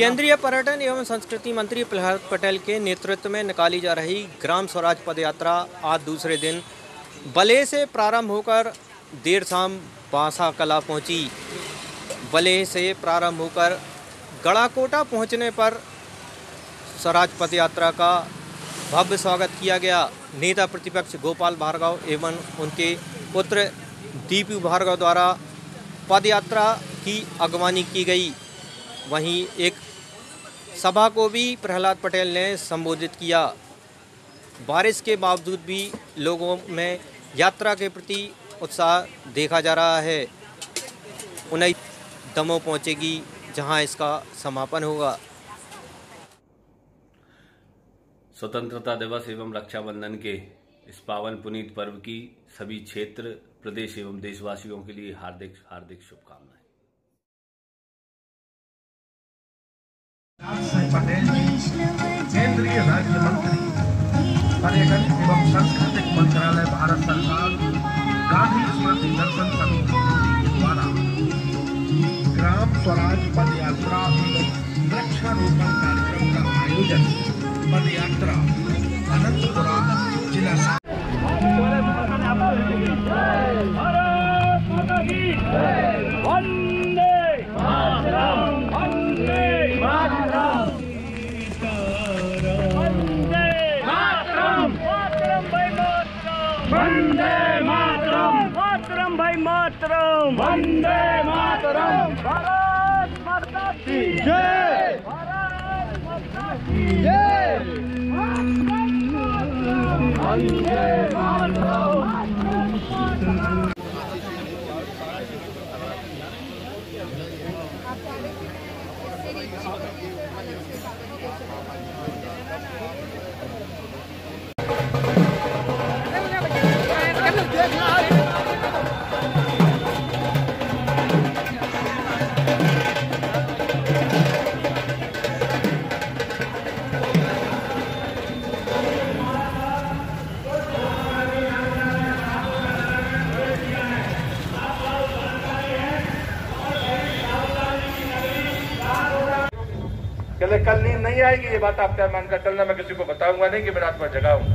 केंद्रीय पर्यटन एवं संस्कृति मंत्री प्रहलाद पटेल के नेतृत्व में निकाली जा रही ग्राम स्वराज पदयात्रा आज दूसरे दिन बले से प्रारंभ होकर देर शाम बांसा कला पहुँची। बले से प्रारंभ होकर गड़ाकोटा पहुँचने पर स्वराज पदयात्रा का भव्य स्वागत किया गया। नेता प्रतिपक्ष गोपाल भार्गव एवं उनके पुत्र दीपू भार्गव द्वारा पदयात्रा की अगवानी की गई। वहीं एक सभा को भी प्रहलाद पटेल ने संबोधित किया। बारिश के बावजूद भी लोगों में यात्रा के प्रति उत्साह देखा जा रहा है। उन्हें दमोह पहुंचेगी, जहाँ इसका समापन होगा। स्वतंत्रता दिवस एवं रक्षाबंधन के इस पावन पुनीत पर्व की सभी क्षेत्र, प्रदेश एवं देशवासियों के लिए हार्दिक हार्दिक शुभकामनाएँ। पटेल जी केंद्रीय राज्य मंत्री पर्यटन एवं सांस्कृतिक मंत्रालय, भारत सरकार, गांधी स्मृति दर्शन समिति द्वारा ग्राम स्वराज पद यात्रा वृक्षारोपण कार्यक्रम का आयोजन। वंदे मातरम। भारत माता की जय। भारत माता की जय। वंदे मातरम। कहले कल नींद नहीं आएगी, ये बात आप क्या मानकर चलना, मैं किसी को बताऊँगा नहीं कि मैं रात भर जगा हूँ।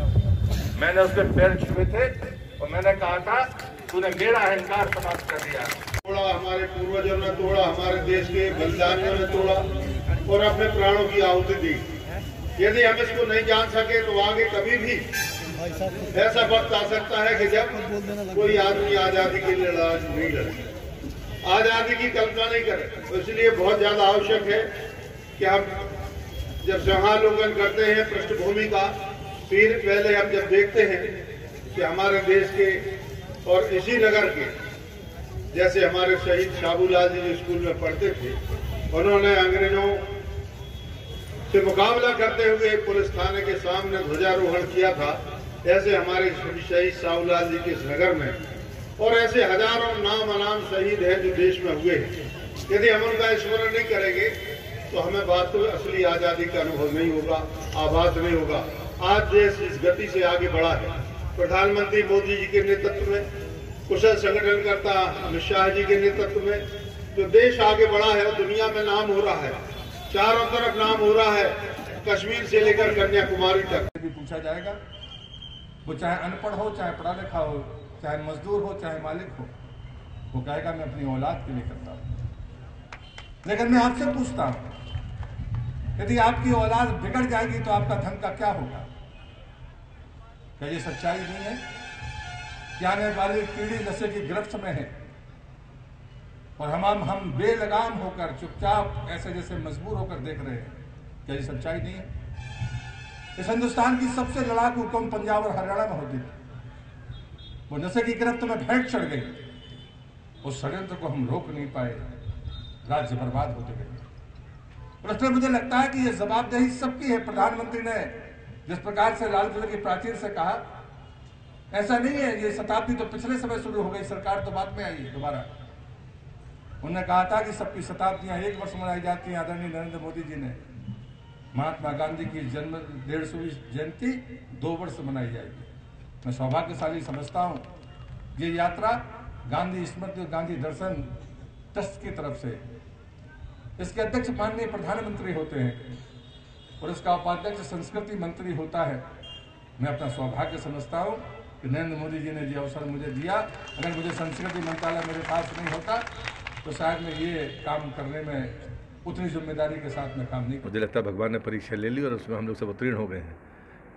मैंने उसके पैर छुए थे और मैंने कहा था, तूने मेरा अहंकार समाप्त कर दिया। तोड़ा हमारे पूर्वजों ने तोड़ा हमारे देश के बलिदानियों ने तोड़ा और अपने प्राणों की आहुति दी। यदि हम इसको नहीं जान सके तो आगे कभी भी ऐसा वक्त आ सकता है कि जब कोई आदमी आज़ादी के लिए लड़ाई नहीं लड़े आज़ादी की कल्पना नहीं करे तो इसलिए बहुत ज़्यादा आवश्यक है कि हम जब संहालोकन करते हैं पृष्ठभूमि का, फिर पहले हम जब देखते हैं कि हमारे देश के और इसी नगर के, जैसे हमारे शहीद शाबूलाल जी जो स्कूल में पढ़ते थे, उन्होंने अंग्रेज़ों से मुकाबला करते हुए पुलिस थाने के सामने ध्वजारोहण किया था, ऐसे हमारे शहीद शाहूलाल जी के इस नगर में। और ऐसे हज़ारों नाम अनाम शहीद हैं जो देश में हुए हैं। यदि हम उनका स्मरण नहीं करेंगे तो हमें बात तो असली आज़ादी का अनुभव नहीं होगा आभास नहीं होगा। आज देश इस गति से आगे बढ़ा है। प्रधानमंत्री मोदी जी के नेतृत्व में, कुशल संगठनकर्ता अमित शाह जी के नेतृत्व में, जो देश आगे बढ़ा है दुनिया में नाम हो रहा है, चारों तरफ़ नाम हो रहा है, कश्मीर से लेकर कन्याकुमारी तक। भी पूछा जाएगा, वो चाहे अनपढ़ हो, चाहे पढ़ा लिखा हो, चाहे मजदूर हो, चाहे मालिक हो, वो कहेगा, मैं अपनी औलाद के लिए करता हूँ। लेकिन मैं आपसे पूछता हूँ, यदि आपकी औलाद बिगड़ जाएगी तो आपका धन का क्या होगा? क्या ये सच्चाई नहीं है? कि आने वाली पीढ़ी नशे की गिरफ्त में है? और हम हम बेलगाम होकर चुपचाप ऐसे जैसे मजबूर होकर देख रहे हैं, क्या ये सच्चाई नहीं है? इस हिंदुस्तान की सबसे लड़ाकू कौम पंजाब और हरियाणा में होती थी। वो नशे की गिरफ्त में भेंट चढ़ गई। उस षड्यंत्र को हम रोक नहीं पाए। राज्य बर्बाद होते गए। इसलिए मुझे लगता है कि यह जवाबदेही सबकी है, प्रधानमंत्री ने जिस प्रकार से लाल किले की प्राचीर से कहा, ऐसा नहीं है, ये शताब्दी तो पिछले समय शुरू हो गई, सरकार तो बाद में आई है दोबारा। उन्होंने कहा था कि सबकी शताब्दियाँ एक वर्ष मनाई जाती हैं, आदरणीय नरेंद्र मोदी जी ने। महात्मा गांधी की जन्म डेढ़ सौवीं जयंती दो वर्ष मनाई जाएगी। मैं सौभाग्यशाली समझता हूँ ये यात्रा गांधी स्मृति और गांधी दर्शन ट्रस्ट की तरफ़ से इसके अध्यक्ष माननीय प्रधानमंत्री होते हैं और इसका उपाध्यक्ष संस्कृति मंत्री होता है। मैं अपना सौभाग्य समझता हूँ कि नरेंद्र मोदी जी ने जो अवसर मुझे दिया। अगर मुझे संस्कृति मंत्रालय मेरे पास नहीं होता तो शायद मैं ये काम करने में उतनी ज़िम्मेदारी के साथ में काम नहीं मुझे लगता है भगवान ने परीक्षा ले ली और उसमें हम लोग सब उत्तीर्ण हो गए हैं।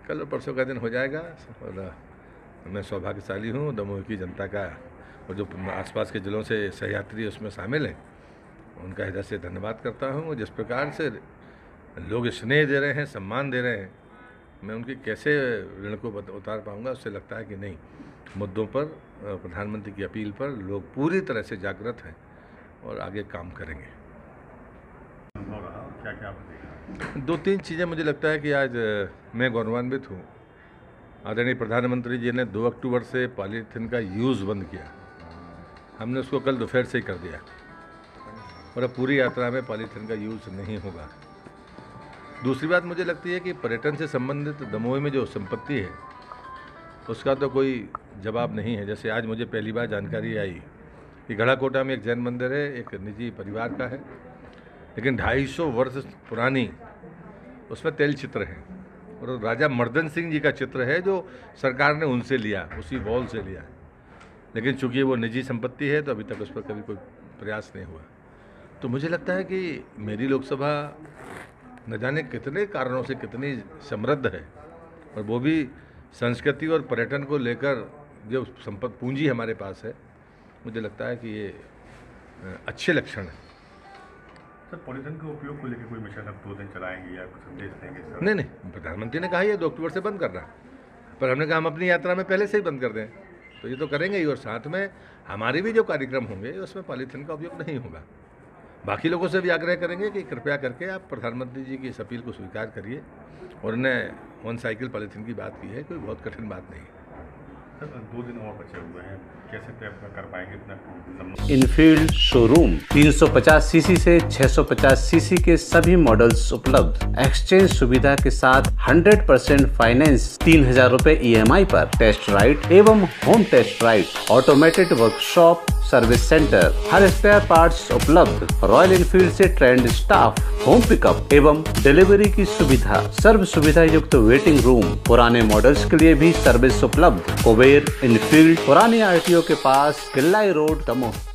कल और परसों का दिन हो जाएगा। और मैं सौभाग्यशाली हूँ। दमोह की जनता का और जो आसपास के जिलों से सहयात्री उसमें शामिल हैं उनका हृदय से धन्यवाद करता हूँ जिस प्रकार से लोग स्नेह दे रहे हैं सम्मान दे रहे हैं मैं उनकी कैसे ऋण को उतार पाऊँगा उससे लगता है कि नहीं। मुद्दों पर प्रधानमंत्री की अपील पर लोग पूरी तरह से जागृत हैं और आगे काम करेंगे। क्या क्या दो तीन चीज़ें मुझे लगता है कि आज मैं गौरवान्वित हूँ। आदरणीय प्रधानमंत्री जी ने दो अक्टूबर से पॉलीथीन का यूज़ बंद किया। हमने उसको कल दोपहर से ही कर दिया। और अब पूरी यात्रा में पॉलीथीन का यूज़ नहीं होगा। दूसरी बात मुझे लगती है कि पर्यटन से संबंधित दमोह में जो संपत्ति है, उसका तो कोई जवाब नहीं है। जैसे आज मुझे पहली बार जानकारी आई कि गढ़ाकोटा में एक जैन मंदिर है, एक निजी परिवार का है, लेकिन 250 वर्ष पुरानी उसमें तेल चित्र है। और राजा मर्दन सिंह जी का चित्र है जो सरकार ने उनसे लिया, उसी वॉल से लिया। लेकिन चूँकि वो निजी संपत्ति है तो अभी तक उस पर कभी कोई प्रयास नहीं हुआ। तो मुझे लगता है कि मेरी लोकसभा न जाने कितने कारणों से कितनी समृद्ध है और वो भी संस्कृति और पर्यटन को लेकर जो संपत्ति पूंजी हमारे पास है मुझे लगता है कि ये अच्छे लक्षण है। सर पॉलिथीन के उपयोग को लेकर कोई मिशन अब दो दिन चलाएँगे या कुछ संदेश देंगे सर? नहीं नहीं प्रधानमंत्री ने कहा ये दो अक्टूबर से बंद करना। पर हमने कहा हम अपनी यात्रा में पहले से ही बंद कर दें। तो ये तो करेंगे ही और साथ में हमारे भी जो कार्यक्रम होंगे उसमें पॉलीथीन का उपयोग नहीं होगा। बाकी लोगों से भी आग्रह करेंगे कि कृपया करके आप प्रधानमंत्री जी की इस अपील को स्वीकार करिए और उन्हें वन साइकिल पॉलीथीन की बात की है, कोई बहुत कठिन बात नहीं। दो दिन और बचे हुए हैं। कैसे कर पाएँगे इतना इनफील्ड शोरूम 350 सीसी से 650 सीसी के सभी मॉडल्स उपलब्ध। एक्सचेंज सुविधा के साथ 100 परसेंट फाइनेंस तीन हज़ार रूपए ई पर। टेस्ट राइड एवं home test ride automated workshop service centre हर स्पेयर पार्ट्स उपलब्ध। रॉयल इनफील्ड से ट्रेंड स्टाफ होम पिकअप एवं डिलीवरी की सुविधा। सर्व सुविधा युक्त वेटिंग रूम पुराने मॉडल्स के लिए भी सर्विस उपलब्ध। कुबेर इनफील्ड पुराने आरटीओ के पास किल्लाई रोड दमोह।